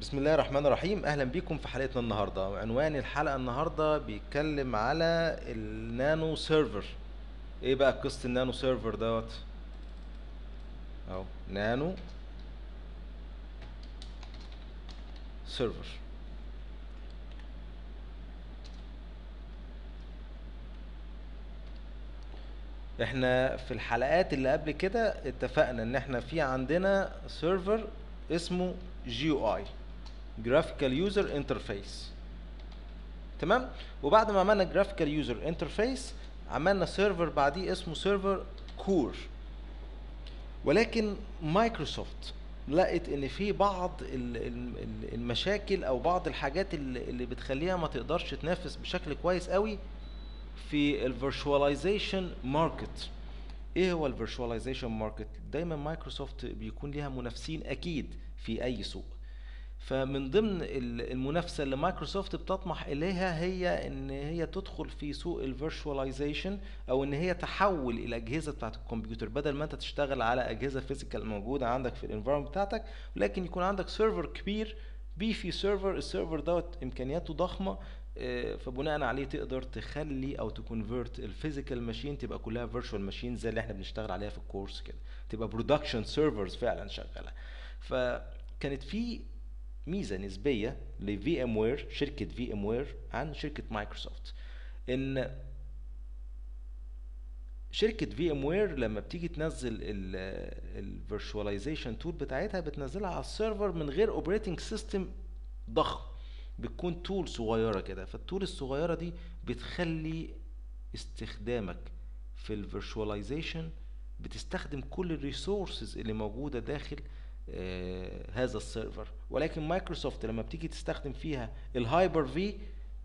بسم الله الرحمن الرحيم. أهلا بيكم في حلقتنا النهارده. عنوان الحلقة النهارده بيتكلم على ال nano server. إيه بقى قصة ال nano server دوت؟ أهو nano server. إحنا في الحلقات اللي قبل كده اتفقنا إن إحنا في عندنا server اسمه GUI. graphical user interface تمام؟ وبعد ما عملنا graphical user interface عملنا server بعديه اسمه server core ولكن مايكروسوفت لقت إن في بعض ال- ال- ال- المشاكل أو بعض الحاجات اللي بتخليها ما تقدرش تنافس بشكل كويس قوي في ال virtualization market إيه هو ال virtualization market دايما مايكروسوفت بيكون ليها منافسين أكيد في أي سوق. فمن ضمن ال- المنافسة اللي مايكروسوفت بتطمح إليها هي إن هي تدخل في سوق ال virtualization أو إن هي تحول الاجهزه بتاعت الكمبيوتر. بدل ما أنت تشتغل على أجهزة physical موجودة عندك في ال environment بتاعتك ولكن يكون عندك server كبير beefy server ال server دوت إمكانياته ضخمة آه، فبناء عليه تقدر تخلي أو ت convert ال physical machine تبقى كلها virtual machine زي اللي إحنا بنشتغل عليها في ال course كده. تبقى production servers فعلا شغالة. فكانت في ميزة نسبية ل VMware شركة VMware عن شركة مايكروسوفت إن شركة VMware لما بتيجي تنزل ال virtualization tool بتاعتها بتنزلها على ال server من غير operating system ضخم. بتكون tool صغيرة كده. فال tool الصغيرة دي بتخلي استخدامك في ال virtualization بتستخدم كل ال resources اللي موجودة داخل هذا ال server ولكن مايكروسوفت لما بتيجي تستخدم فيها ال Hyper-V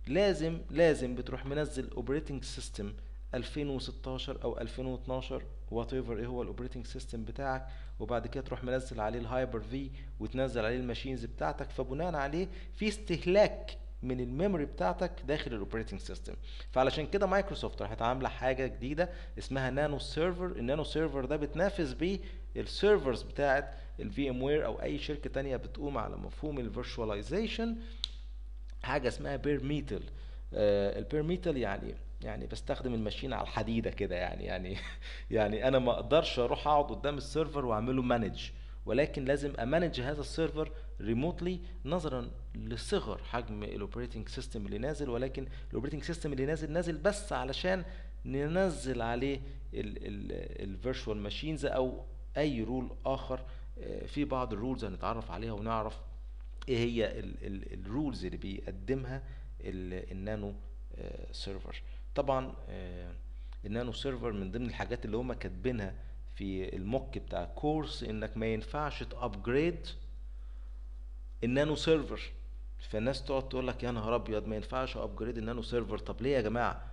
لازم لازم بتروح منزل operating system 2016 أو 2012 whatever إيه هو ال operating system بتاعك وبعد كده تروح منزل عليه ال Hyper-V وتنزل عليه ال machines بتاعتك. فبناء عليه في استهلاك من ال memory بتاعتك داخل ال operating system فعلشان كده مايكروسوفت راحت عاملة حاجة جديدة اسمها nano server. ال nano server ده بتنافس بيه ال servers بتاعت ال VMware أو أي شركة تانية بتقوم على مفهوم ال virtualization حاجة اسمها bare metal ال bare metal يعني يعني بستخدم ال machine على الحديدة كده يعني يعني يعني أنا ما أقدرش أروح أقعد قدام ال server وأعمله manage ولكن لازم ا manage هذا ال server remotely نظرا لصغر حجم ال operating system اللي نازل ولكن ال operating system اللي نازل نازل بس علشان ننزل عليه ال virtual machines أو أي role آخر آه، في بعض ال roles هنتعرف عليها ونعرف إيه هي ال roles اللي بيقدمها ال- النانو آه، server طبعا آه، ال nano server من ضمن الحاجات اللي هم كاتبينها في ال MOC بتاع ال course إنك ما ينفعش ت upgrade ال nano server. فالناس تقعد تقول لك يا نهار أبيض ما ينفعش upgrade ال nano server. طب ليه يا جماعة؟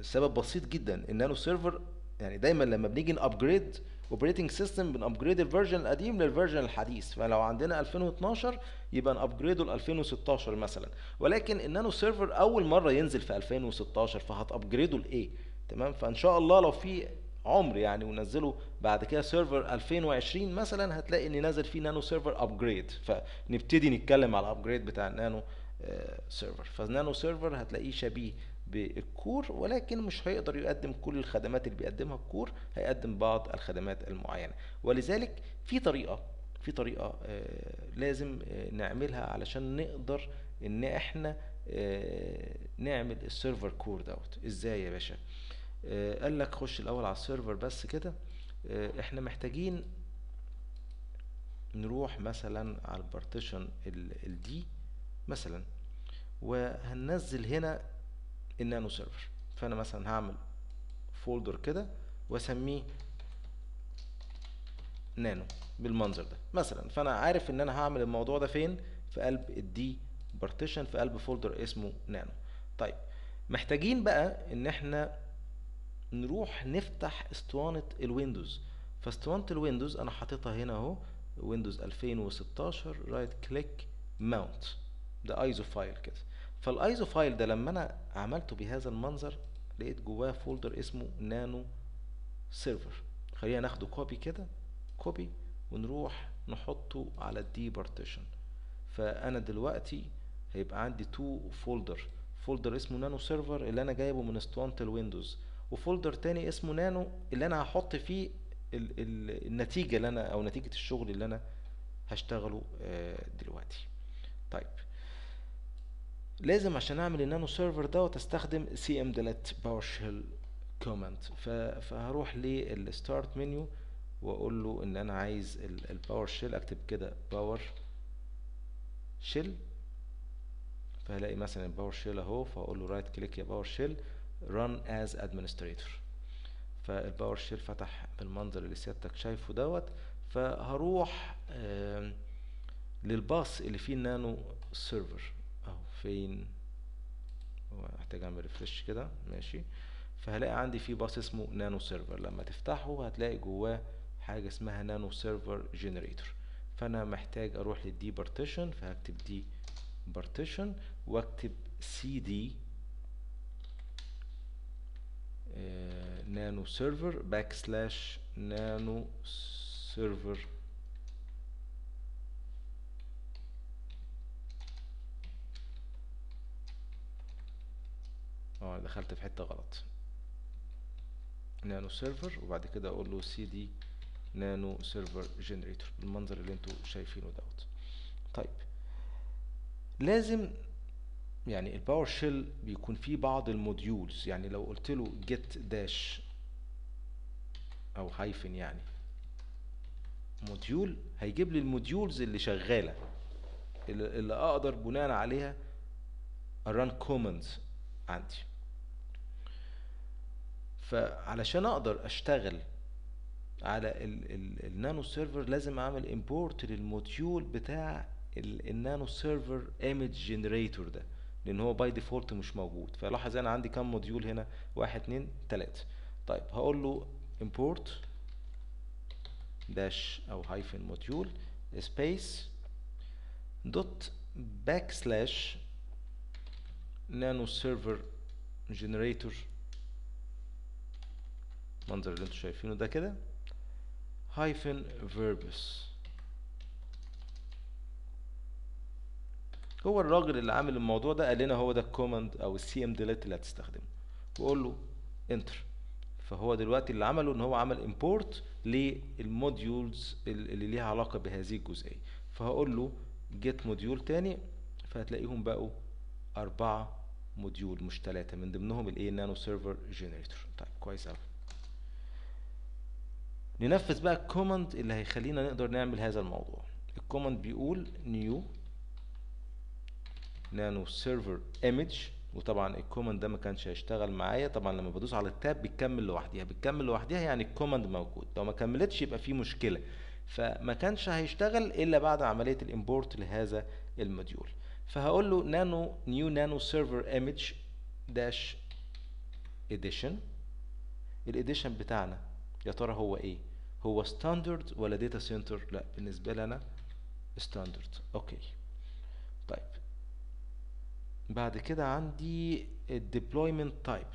سبب بسيط جدا. ال nano server يعني دايما لما بنيجي نابجريد اوبريتنج سيستم بنابجريد الفيرجن القديم للفيرجن الحديث. فلو عندنا 2012 يبقى ن upgrade ه ل 2016 مثلا. ولكن ال nano server أول مرة ينزل في 2016 فهت upgrade ه لإيه؟ تمام؟ فإن شاء الله لو في عمر يعني ونزلوا بعد كده server 2020 مثلا هتلاقي إن نازل فيه nano server upgrade فنبتدي نتكلم على ال upgrade بتاع ال nano server فال nano server هتلاقيه شبيه بال core ولكن مش هيقدر يقدم كل الخدمات اللي بيقدمها ال core هيقدم بعض الخدمات المعينة. ولذلك في طريقة في طريقة آه، لازم آه، نعملها علشان نقدر إن إحنا آه، نعمل ال server core دوت. إزاي يا باشا؟ قال لك خش الأول على ال server بس كده. آه، إحنا محتاجين نروح مثلا على ال partition ال D مثلا وهننزل هنا ال nano server. فأنا مثلا هعمل folder كده وأسميه نانو بالمنظر ده مثلا. فأنا عارف إن أنا هعمل الموضوع ده فين؟ في قلب ال D partition في قلب folder اسمه نانو. طيب محتاجين بقى إن إحنا نروح نفتح اسطوانة ال Windows. فاسطوانة ال Windows أنا حاططها هنا أهو Windows 2016 right click mount ده ISO file كده. فال ISO file ده لما أنا عملته بهذا المنظر لقيت جواه folder اسمه nano server خلينا ناخده copy كده copy ونروح نحطه على ال D partition فأنا دلوقتي هيبقى عندي two folder folder اسمه Nano Server اللي أنا جايبه من اسطوانة ال Windows. و folder تاني اسمه نانو اللي أنا هحط فيه ال ال النتيجة اللي أنا أو نتيجة الشغل اللي أنا هشتغله آه، دلوقتي. طيب. لازم عشان أعمل ال Nano Server دوت أستخدم cmdlet PowerShell command فهروح لل start menu وأقول له إن أنا عايز ال PowerShell أكتب كده PowerShell فهلاقي مثلا ال PowerShell أهو فأقول له right click يا PowerShell run as administrator. فال PowerShell فتح بالمنظر اللي سيادتك شايفه دوت. فهروح لل path اللي فيه ال Nano Server. أهو فين؟ محتاج أعمل refresh كده. ماشي. فهلاقي عندي في path اسمه Nano Server. لما تفتحه هتلاقي جواه حاجة اسمها Nano Server generator فأنا محتاج أروح لل D partition فهكتب D partition وأكتب cd Nano Server backslash Nano Server. آه دخلت في حتة غلط. Nano Server وبعد كده أقول له cd Nano Server generator بالمنظر اللي أنتوا شايفينه دوت. طيب لازم يعني ال PowerShell بيكون فيه بعض ال modules يعني لو قلت له get dash أو hyphen يعني module هيجيب لي ال modules اللي شغالة اللي أقدر بناء عليها أ run commands عندي. فعلشان أقدر أشتغل على ال ال ال Nano Server لازم أعمل import لل module بتاع ال- ال Nano Server image generator ده. لأن هو by default مش موجود. فلاحظ أنا عندي كام module هنا؟ واحد اتنين تلاتة. طيب هقول له import dash أو hyphen module space dot backslash Nano Server generator المنظر اللي أنتوا شايفينه ده كده؟ hyphen verbose هو الراجل اللي عامل الموضوع ده قال لنا هو ده ال command أو ال cmdlet اللي هتستخدمه. وقول له enter فهو دلوقتي اللي عمله إن هو عمل import لل modules اللي ليها علاقة بهذه الجزئية. فهقول له get module تاني فهتلاقيهم بقوا أربعة module مش ثلاثة من ضمنهم الايه Nano Server generator طيب كويس أوي. ننفذ بقى ال command اللي هيخلينا نقدر نعمل هذا الموضوع. ال command بيقول new Nano Server image وطبعا ال command ده ما كانش هيشتغل معايا. طبعا لما بدوس على ال tab بتكمل لوحديها بتكمل لوحديها يعني ال command موجود. لو ما كملتش يبقى في مشكلة. فما كانش هيشتغل إلا بعد عملية ال import لهذا ال module. فهقول له Nano new Nano Server image dash edition. ال edition بتاعنا يا ترى هو إيه؟ هو standard ولا datacenter لا بالنسبة لي أنا standard okay. طيب. بعد كده عندي ال deployment type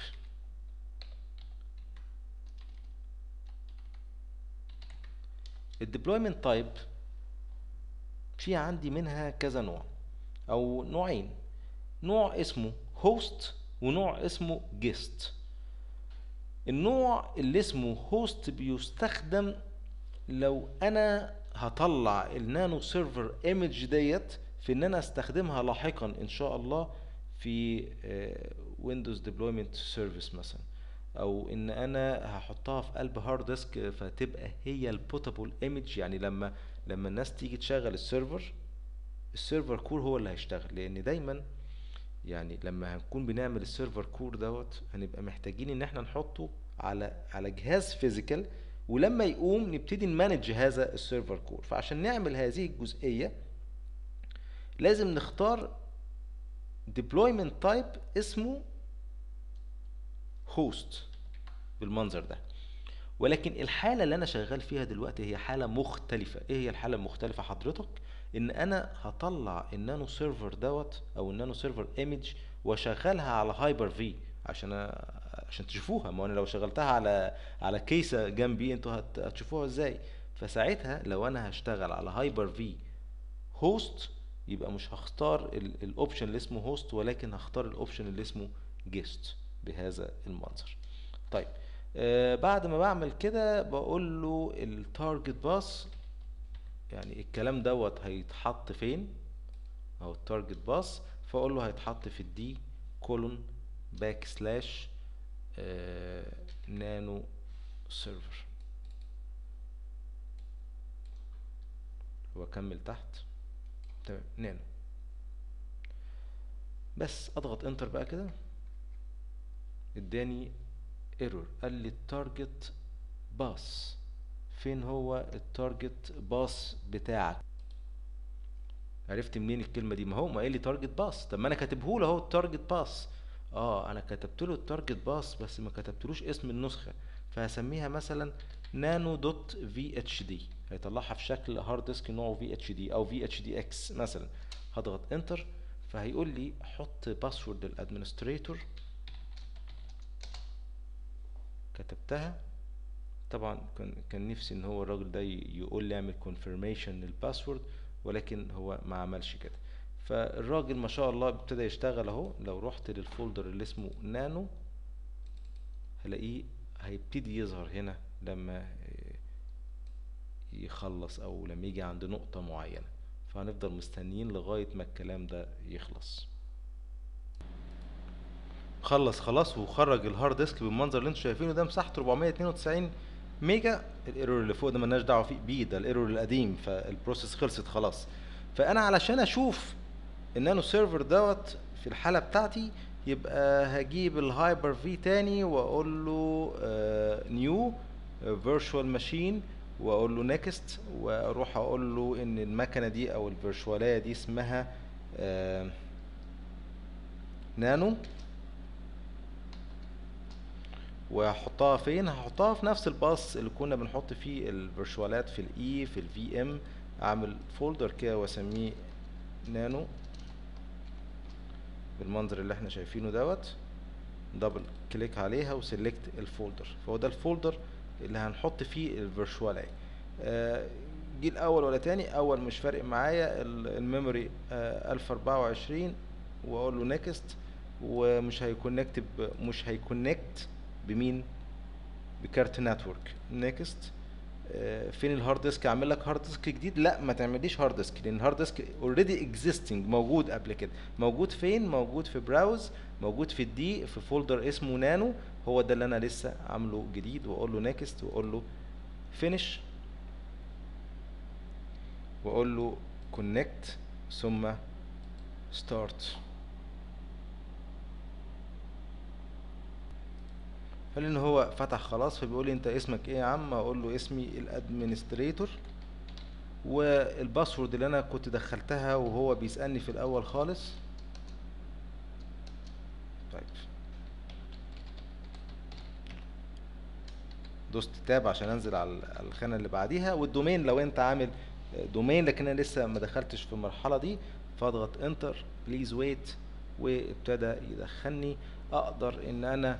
ال deployment type في عندي منها كذا نوع أو نوعين. نوع اسمه host ونوع اسمه guest النوع اللي اسمه host بيستخدم لو أنا هطلع ال Nano Server image ديت في إن أنا أستخدمها لاحقا إن شاء الله في Windows deployment service مثلا. أو إن أنا هحطها في قلب hard disk فتبقى هي ال bootable image يعني لما لما الناس تيجي تشغل ال server ال server core هو اللي هيشتغل. لأن دايما يعني لما هنكون بنعمل ال server core دوت هنبقى محتاجين إن إحنا نحطه على على جهاز physical ولما يقوم نبتدي ن manage هذا ال server core فعشان نعمل هذه الجزئية لازم نختار deployment type اسمه host بالمنظر ده ولكن الحالة اللي أنا شغال فيها دلوقتي هي حالة مختلفة إيه هي الحالة المختلفة حضرتك؟ إن أنا هطلع ال Nano Server دوت أو ال Nano Server image وأشغلها على Hyper-V عشان عشان تشوفوها ما أنا لو شغلتها على على كيسة جنبي أنتوا هت- هتشوفوها إزاي؟ فساعتها لو أنا هشتغل على Hyper-V host يبقى مش هختار ال option اللي اسمه host ولكن هختار ال option اللي اسمه guest بهذا المنظر. طيب آه بعد ما بعمل كده بقول له ال target path يعني الكلام دوت هيتحط فين؟ أهو ال target path فأقول له هيتحط في ال D colon backslash Nano Server واكمل تحت. تمام نانو بس أضغط enter بقى كده. اداني error قال لي ال target path فين هو ال target path بتاعك؟ عرفت منين الكلمة دي؟ ما هو ما قال لي target path طب ما أنا كاتبه له أهو ال target path آه أنا كتبت له ال target path بس ما كتبتلوش اسم النسخة. فهسميها مثلا Nano dot VHD هيطلعها في شكل hard disk نوعه VHD أو VHDX مثلا. هضغط enter فهيقول لي حط password ال administrator كتبتها. طبعا كان كان نفسي إن هو الراجل ده يقول لي أعمل confirmation لل password ولكن هو ما عملش كده. فالراجل ما شاء الله ابتدى يشتغل أهو. لو رحت لل folder اللي اسمه نانو هلاقيه هيبتدي يظهر هنا لما يخلص أو لما يجي عند نقطة معينة. فهنفضل مستنيين لغاية ما الكلام ده يخلص. خلص خلاص وخرج ال hard disk بالمنظر اللي أنتوا شايفينه ده مساحته 492 ميجا. ال error اللي فوق ده ملناش دعوة فيه بيه ده ال error القديم فال process خلصت خلاص. فأنا علشان أشوف ال Nano Server دوت في الحالة بتاعتي يبقى هجيب ال Hyper-V تاني واقول له new virtual machine وأقول له next وأروح أقول له إن المكنة دي أو الفيرتشوالية دي اسمها نانو. وهحطها فين؟ هحطها في نفس ال path اللي كنا بنحط فيه الفيرشوالات في ال E في ال VM أعمل folder كده وأسميه نانو. بالمنظر اللي إحنا شايفينه دوت. double click عليها و select ال folder فهو ده ال folder اللي هنحط فيه الفيرشوالي آه جه الأول ولا تاني؟ أول مش فارق معايا. ال memory آه 1024 وأقول له next ومش هي connect مش هي connect بمين؟ بكارت network. next فين ال hard disk اعمل لك hard disk جديد؟ لا ما تعمليش hard disk لأن ال hard disk already existing موجود قبل كده. موجود فين؟ موجود في browse موجود في ال D في folder اسمه نانو هو ده اللي أنا لسه عامله جديد واقول له next واقول له finish واقول له connect ثم start قال إن هو فتح خلاص فبيقول لي أنت اسمك إيه يا عم؟ أقول له اسمي ال administrator وال password اللي أنا كنت دخلتها وهو بيسألني في الأول خالص. طيب. دوست tab عشان أنزل على الخانة اللي بعديها. وال domain لو أنت عامل domain لكن أنا لسه ما دخلتش في المرحلة دي. فاضغط enter please wait وابتدى يدخلني. أقدر إن أنا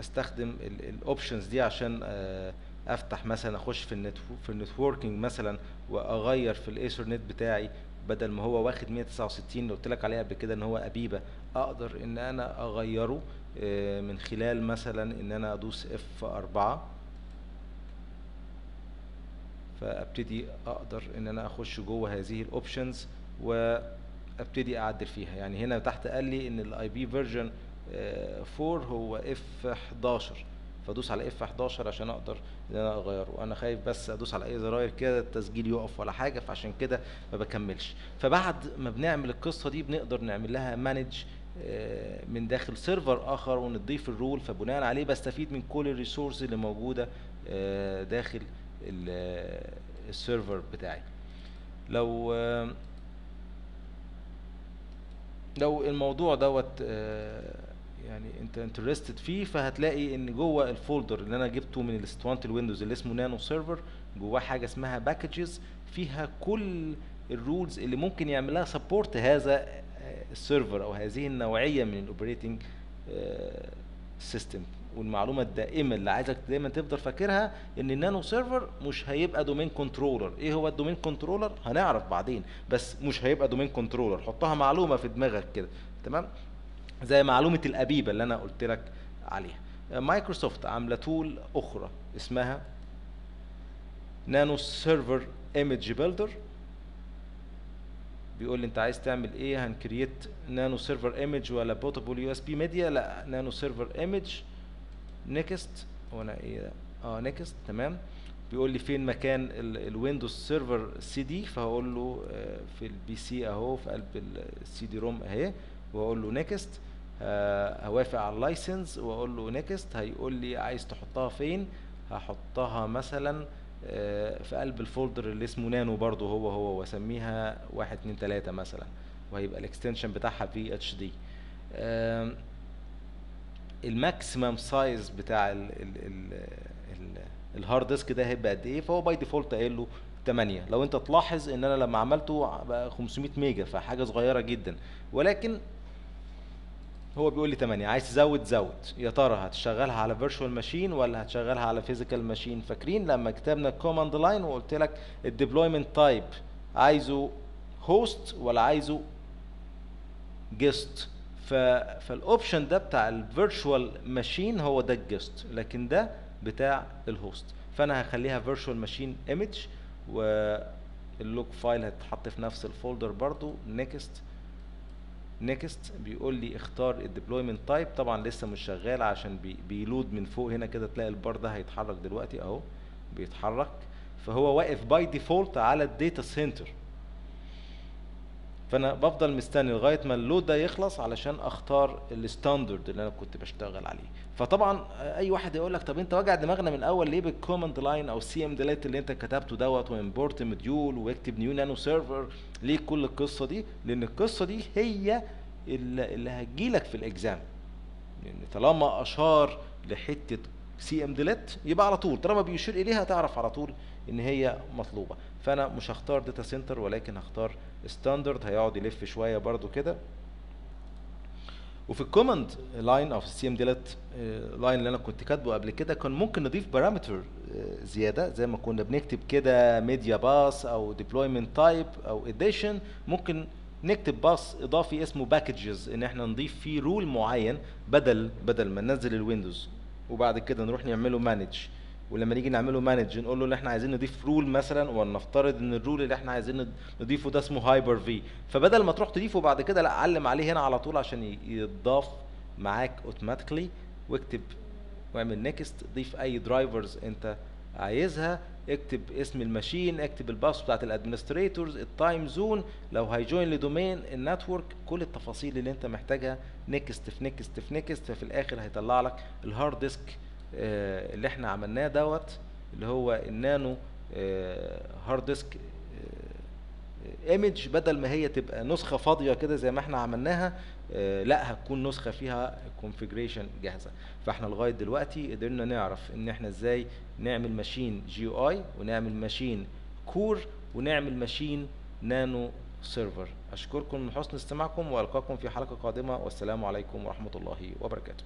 أستخدم ال options دي عشان أفتح مثلا أخش في النت في ال networking مثلا وأغير في الإيثرنت بتاعي بدل ما هو واخد 169 اللي قلت لك عليه قبل كده إن هو APIPA. أقدر إن أنا أغيره من خلال مثلا إن أنا أدوس F 4 فأبتدي أقدر إن أنا أخش جوه هذه ال options وأبتدي أعدل فيها. يعني هنا تحت قال لي إن ال IP version 4 هو F 11 فأدوس على F 11 عشان أقدر إن أنا أغيره. أنا خايف بس أدوس على اي زراير كده التسجيل يقف ولا حاجة فعشان كده ما بكملش. فبعد ما بنعمل القصة دي بنقدر نعمل لها manage من داخل server آخر ونضيف ال role فبناء عليه بستفيد من كل ال resource اللي موجودة داخل ال server بتاعي. لو لو الموضوع دوت يعني انت interested فيه فهتلاقي ان جوه ال folder اللي أنا جبته من الاسطوانه ال Windows اللي اسمه Nano Server جواه حاجة اسمها packages فيها كل ال roles اللي ممكن يعملها support هذا ال server أو هذه النوعية من ال operating system والمعلومة الدائمة اللي عايزك دايما تفضل فاكرها إن ال Nano Server مش هيبقى domain controller إيه هو ال domain controller هنعرف بعدين بس مش هيبقى domain controller حطها معلومة في دماغك كده. تمام؟ زي معلومة ال APIPA اللي أنا قلت لك عليها. مايكروسوفت عاملة tool أخرى اسمها Nano Server Image Builder. بيقول لي أنت عايز تعمل إيه؟ هن create Nano Server image ولا bootable USB media؟ لا Nano Server image next. هو أنا إيه؟ آه next. تمام. بيقول لي فين مكان ال Windows Server CD فهقول له آه، في ال PC أهو في قلب ال CD ROM أهي. وأقول له next. هوافق على ال license وأقول له next هيقول لي عايز تحطها فين؟ هحطها مثلا آه، في قلب ال folder اللي اسمه نانو برضو هو هو وأسميها واحد اتنين تلاتة مثلا وهيبقى ال extension بتاعها VHD ال maximum size بتاع ال ال ال ال ال hard disk ده هيبقى قد إيه؟ فهو by default قايل له 8 لو أنت تلاحظ إن أنا لما عملته بقى 500 ميجا فحاجة صغيرة جدا. ولكن هو بيقول لي 8 عايز تزود زود. يا ترى هتشغلها على virtual machine ولا هتشغلها على physical machine فاكرين لما كتبنا ال command line وقلت لك ال deployment type عايزه host ولا عايزه guest فال option ده بتاع ال virtual machine هو ده ال guest لكن ده بتاع ال host فأنا هخليها virtual machine image وال log file هتتحط في نفس الفولدر برضو next next بيقول لي اختار ال deployment type طبعا لسه مش شغال عشان بي بي load من فوق. هنا كده تلاقي البار ده هيتحرك دلوقتي أهو بيتحرك. فهو واقف by default على ال data center فأنا بفضل مستني لغاية ما ال load ده يخلص علشان أختار ال standard اللي أنا كنت بشتغل عليه. فطبعا أي واحد يقول لك طب أنت وجع دماغنا من الأول ليه بال command line أو ال cmdlet اللي أنت كتبته دوت و import module واكتب new nano server ليه كل القصة دي؟ لأن القصة دي هي اللي هتجيلك في ال exam لأن طالما أشار لحتة cmdlet يبقى على طول. طالما بيشير إليها تعرف على طول إن هي مطلوبة. فأنا مش هختار data center ولكن هختار standard هيقعد يلف شوية برضو كده. وفي ال command line أو في ال cmdlet line اللي أنا كنت كاتبه قبل كده كان ممكن نضيف parameter زيادة. زي ما كنا بنكتب كده media path أو deployment type أو edition ممكن نكتب path إضافي اسمه packages إن إحنا نضيف فيه role معين بدل بدل ما ننزل الويندوز وبعد كده نروح نعمله manage ولما نيجي نعمله manage نقول له اللي إحنا عايزين نضيف role مثلا ولنفترض إن ال role اللي إحنا عايزين نضيفه ده اسمه Hyper-V فبدل ما تروح تضيفه بعد كده لأ علم عليه هنا على طول عشان يتضاف معاك automatically واكتب واعمل next ضيف أي drivers أنت عايزها اكتب اسم ال machine اكتب ال pass بتاعت ال administrators ال time zone. لو هي join ل domain ال network كل التفاصيل اللي انت محتاجها next في next في next ففي الآخر هيطلع لك ال hard disk آه، اللي إحنا عملناه دوت اللي هو النانو آه، hard disk image بدل ما هي تبقى نسخة فاضية كده زي ما إحنا عملناها آه، لا هتكون نسخة فيها configuration جاهزة. فاحنا لغاية دلوقتي قدرنا نعرف ان إحنا إزاي نعمل machine GUI ونعمل machine core ونعمل machine nano server أشكركم من حسن استماعكم وألقاكم في حلقة قادمة. والسلام عليكم ورحمة الله وبركاته.